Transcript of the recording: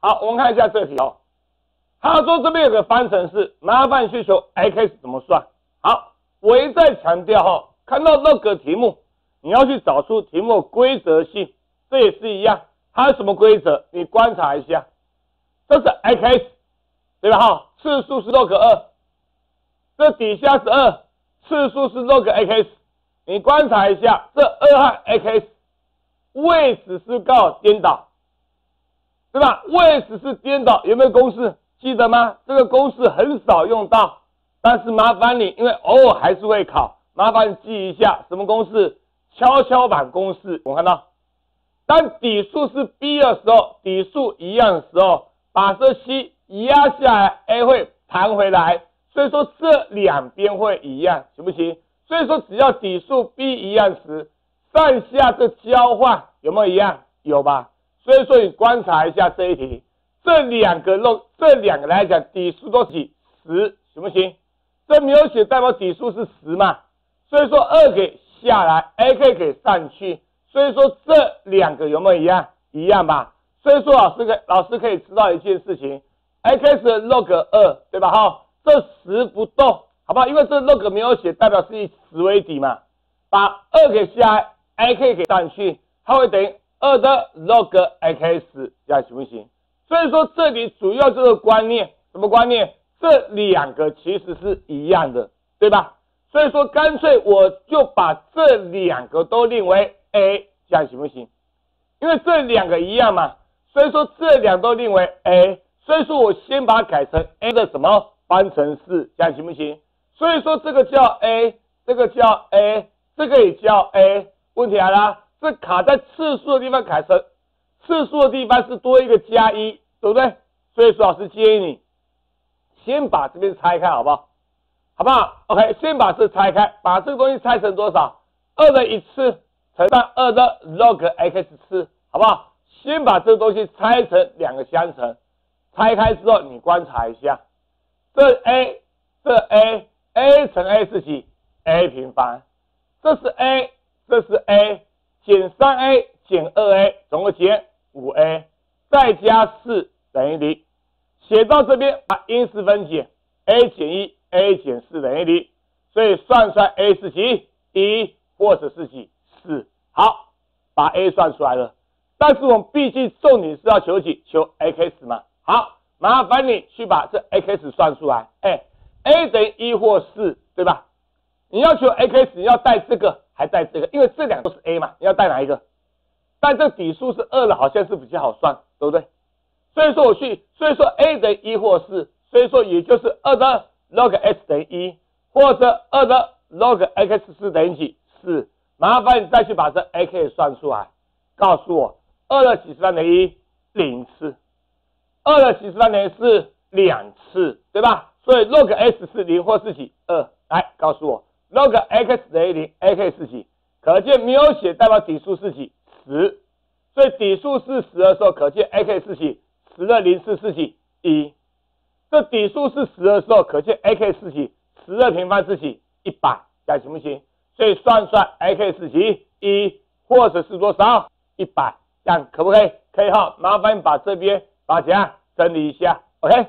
好，我们看一下这题哦。他说这边有个方程式，麻烦需求 x 怎么算？好，我一再强调哈，看到那个题目，你要去找出题目规则性，这也是一样。它什么规则？你观察一下，这是 x，对吧？哈，次数是 log 二，这底下是二，次数是 log x。你观察一下，这二和 x 位置是刚好颠倒，对吧？位置是颠倒，有没有公式？记得吗？这个公式很少用到，但是麻烦你，因为偶尔还是会考，麻烦你记一下什么公式？跷跷板公式。我看到，当底数是 b 的时候，底数一样的时候，把这 c 压下来，a 会弹回来，所以说这两边会一样，行不行？所以说只要底数 b 一样时，上下这交换有没有一样？有吧？所以说你观察一下这一题。这两个漏，这两个来讲，底数都是十，行不行？这没有写代表底数是十嘛？所以说二给下来，a k 给上去，所以说这两个有没有一样？一样吧？所以说老师可老师可以知道一件事情，x log 二，对吧？哈，这十不动，好不好？因为这 log 没有写，代表是以十为底嘛，把二给下来，a k 给上去，它会等于二的 log x，这样行不行？所以说这里主要这个观念，什么观念？这两个其实是一样的，对吧？所以说干脆我就把这两个都定为 a，这样行不行？因为这两个一样嘛，所以说这两都定为 a，所以说我先把它改成 a 的什么方程式，这样行不行？所以说这个叫 a，这个叫 a，这个也叫 a，问题来了，这卡在次数的地方改成。次数的地方是多一个加一，对不对？所以说老师建议你先把这边拆开，好不好？好不好？OK，先把这拆开，把这个东西拆成多少？二的一次乘上二的 log x 次，好不好？先把这个东西拆成两个相乘，拆开之后你观察一下，这 a 这 a a 乘 a 是几？a 平方，这是 a 这是 a 减三 a 减二 a 总共减。五 a 再加四等于零，写到这边把因式分解，a 减一，a 减四等于零，所以算出来 a 是几？一或者是几？四。好，把 a 算出来了，但是我们毕竟重点是要求几？求 x 嘛。好，麻烦你去把这 x 算出来。哎，a 等于一或四，对吧？你要求 x，你要带这个还带这个，因为这两个都是 a 嘛，你要带哪一个？但这底数是二了，好像是比较好算，对不对？所以说我去，所以说 a 等于一或四，所以说也就是二的 log x 等于一，或者二的 log x 是等于几？四。麻烦你再去把这 a k 算出来，告诉我二的几次方等于一？零次。二的几次方等于四？两次，对吧？所以 log x 是零或是几？二。来告诉我 log x 等于零，a k 是几？可见没有写代表底数是几？十，所以底数是十的时候，可见 a k 是几？十的零次是几？一。这底数是十的时候，可见 a k 是几？十的平方是几？一百，这样行不行？所以算算 a k 是几？一，或者是多少？一百，这样可不可以？可以哈。麻烦你把这边把怎样整理一下？OK。